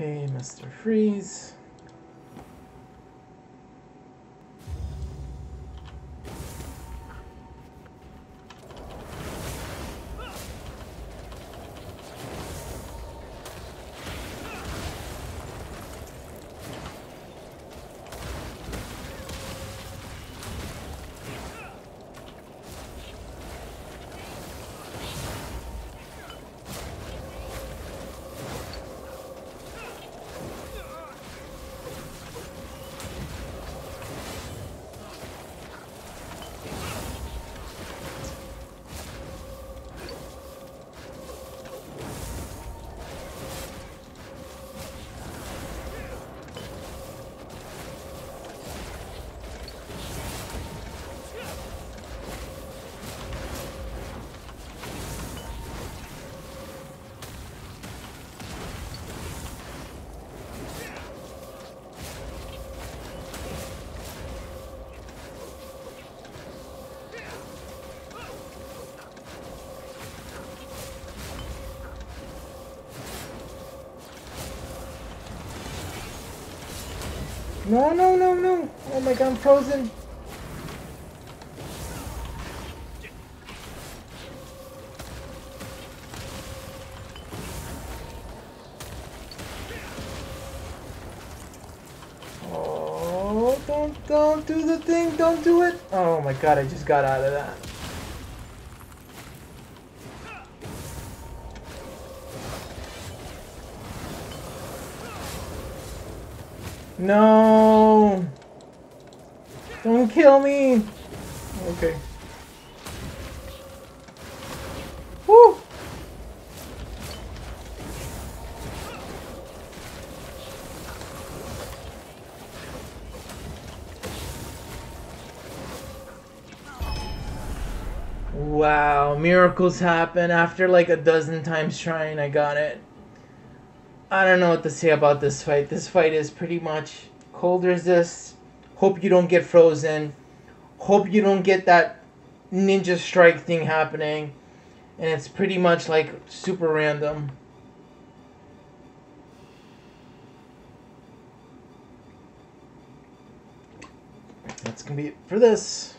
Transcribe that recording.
Okay, Mr. Freeze. No, no, no, no. Oh my god, I'm frozen. Oh, don't, don't do the thing. Don't do it. Oh my god, I just got out of that. No! Don't kill me! Okay. Woo! Wow, miracles happen after like a dozen times trying, I got it. I don't know what to say about this fight. This fight is pretty much cold resist. Hope you don't get frozen. Hope you don't get that ninja strike thing happening. And it's pretty much like super random. That's gonna be it for this.